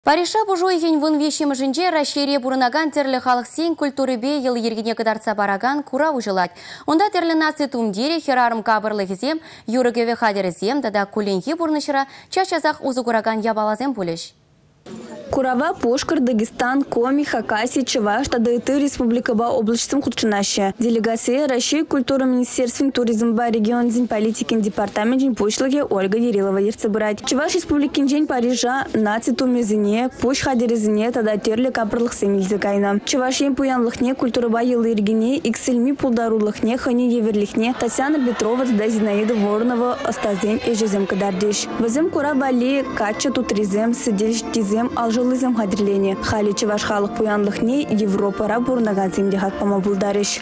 Париша бұжу еген вұн вешім жінже рашере бұрынаган терлі халық сен культурыбе ел ергене кыдарца бараган кура ұжылад. Онда терлі наци тумдере херарым кабырлы хезем, юрыгеве хадерізем, дада куленхи бұрнышыра чашазақ узы кураган ябалазем пулеш. Курава, Пошкар, Дагестан, Коми, Хакасия, Чуваш, Тадайты, Республика Ба, облачтым худшынаще. Делегация России культура Министерствен туризм ба регион день политики департамент день пошлыге Ольга Ерилова ерцебырать. Чуваш Республикин день Парижа, наци тумезине, пош хадерезине, тада терлі капырлық семилзе кайна. Чуваш ем пуянлыхне культура ба елы иргене, иксельми пулдарулыхне, хани еверлихне, Татьяна Петрова, тада Зинаида Воронова, остазен ежезем кадардеш. Вазем кура бали, кача тутризем, сидельш тизем, алжы жылызым хадрилене. Хали чеваш халық пуянлық не Европара бурнаган земде хатпама булдарыш.